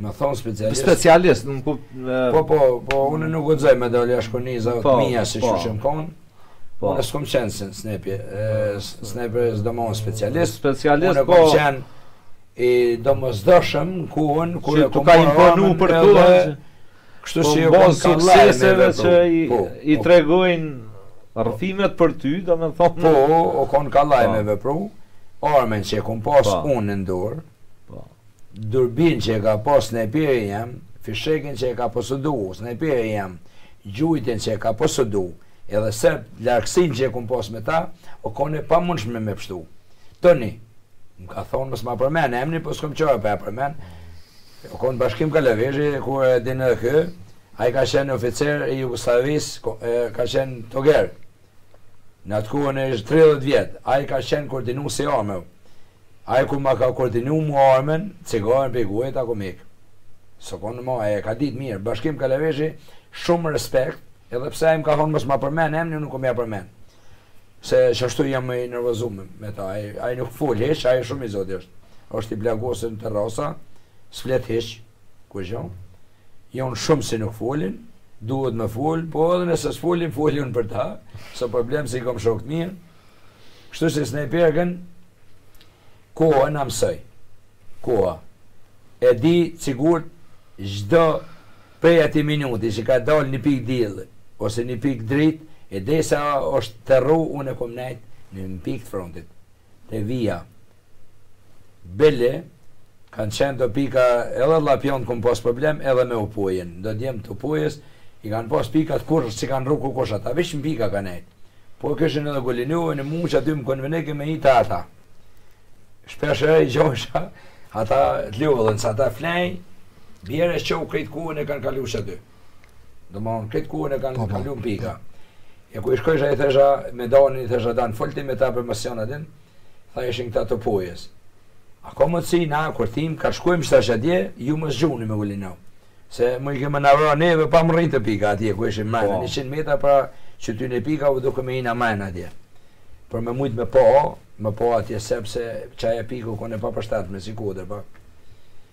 Më thonë specialist. Specialist, nuk po Po po, po unë nuk guxoj me dalë jashtë kornizave, po, mirë, si shumëkon. Po. Unë s'kam qenë si snajper, snajperi është domethon specialist. Specialist, unë po. Unë kom qenë i domosdoshëm në kohën, kur e ka imponu për ty, kështu po, si o kon kallaj me vepru, po, po. tregojnë rëfimet për ty, do me thonë. Po, o kon kallaj me vepru, armën që e kom pas unë në dorë, Durbinë që e ka pas snajperi jem, fishekun që e ka posedu snajperi jem, gjujten që e ka posedu edhe serb, largësinë që e kom pas me ta, o kon e pamundshme me pshtu. Tani, më ka thonë mos ma përmend emrin, po s'kam çare pa ja përmend, o kon Bashkim Kalaveshi, ti e din edhe ky, ai ka qenë oficer i Jugosllavisë, ka qenë toger, Në atë kohë u 30 vjet, ai ka qenë koordinues i armëve. Ai kur ma ka koordinu mu armën, cigaren prej goje ta kom hjek. S'ka kon mo, ai e ka dit mirë. Bashkim Kalaveshi, shumë respekt, edhe pse ai më ka thonë mos ma përmen emnin, unë kom ja përmen. Se qashtu jam i nervozum me ta. Ai nuk fol hiq, ai shumë i zoti është. Është i plagosur në terrasa, s'flet hiq. Ku shumë, jon shumë si nuk folin, duhet me fol, po edhe nëse s'folin, foli unë për ta, s'o problem se i kam shokë t'mirë. Kështu që snajperkën, koha na mësoj. Koha. E di sigurt, çdo, prej atij minuti që ka dalë një pikë dielli ose një pikë dritë, e deri sa është terru, unë e kam nejt në një pikë të frontit. Te vija, Bile, Kan qenë do pika edhe llapjant kom pas problem edhe me PU-jën do djem të PU-jës i kan pas pikat kurr s'i ka ndrru kurkush ata veç në pika kan nejt po kishin edhe gulinovin, e mu qaty më konvenike me nejt te ata shpesh e i çojsha ata të lodhun se ata flejn bjer e çu krejt kohën e kan kalu qaty Domethonë, krejt kohën e kanë po, po. kalu n'pika. E kur shkojsha i thesha me danin, i thesha Dan, folti me ta për misionet, din, ata ishin këta të PU-jës. U kom thonë si, na, kur t'hijm, kah shkojmë qetash atje, ju na mbroni me gulinov. Se mujke me na vra neve, pa mbrri te pika atje, ku ishin majnë, po. njëqind metra prej qaty në pika, u duke me hi na majë atje. Për me mujtë me pa, me pa atje, sepse qajo pikë u kon e papërshtatshme me si kodër, pa.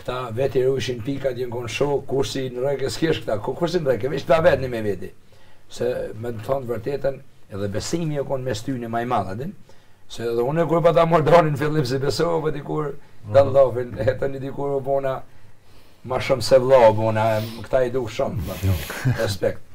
Kta vet i rujshin pikat, ju kon shumë, kurr s'i ndrrojke, s'kish kta kush, kurr s'i ndrrojke, veq kta vet nirmjet veti se me të than të vërtetën edhe besimi ju kon mes tyne ma i madh a din se edhe une kur pata marr Danin në fillim s'i besova po dikur dola llafin e tani dikur u bona ma shum se vlla u bona kta i du shum respekt